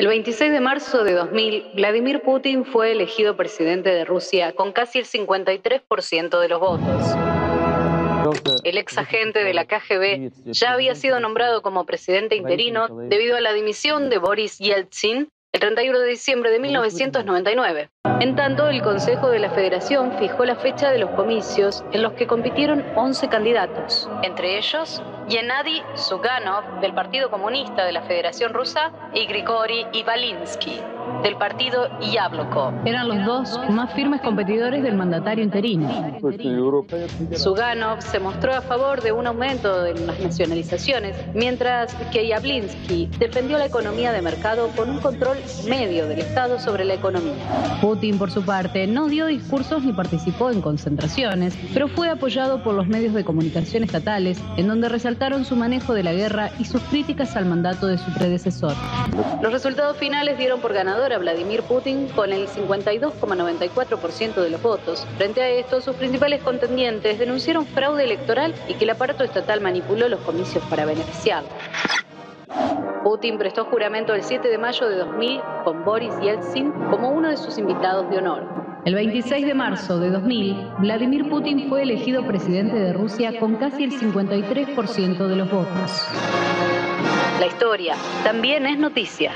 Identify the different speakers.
Speaker 1: El 26 de marzo de 2000, Vladimir Putin fue elegido presidente de Rusia con casi el 53% de los votos. El ex agente de la KGB ya había sido nombrado como presidente interino debido a la dimisión de Boris Yeltsin el 31 de diciembre de 1999. En tanto, el Consejo de la Federación fijó la fecha de los comicios en los que compitieron 11 candidatos, entre ellos Gennady Zuganov del Partido Comunista de la Federación Rusa y Grigori Ivalinsky del partido Yabloko.
Speaker 2: Eran los dos más firmes competidores del mandatario interino.
Speaker 1: Zuganov se mostró a favor de un aumento de las nacionalizaciones, mientras que Yablinski defendió la economía de mercado con un control medio del Estado sobre la economía.
Speaker 2: Putin, por su parte, no dio discursos ni participó en concentraciones, pero fue apoyado por los medios de comunicación estatales, en donde resaltaron su manejo de la guerra y sus críticas al mandato de su predecesor.
Speaker 1: Los resultados finales dieron por ganador a Vladimir Putin con el 52,94% de los votos. Frente a esto, sus principales contendientes denunciaron fraude electoral y que el aparato estatal manipuló los comicios para beneficiarlo. Putin prestó juramento el 7 de mayo de 2000 con Boris Yeltsin como uno de sus invitados de honor.
Speaker 2: El 26 de marzo de 2000, Vladimir Putin fue elegido presidente de Rusia con casi el 53% de los votos.
Speaker 1: La historia también es noticia.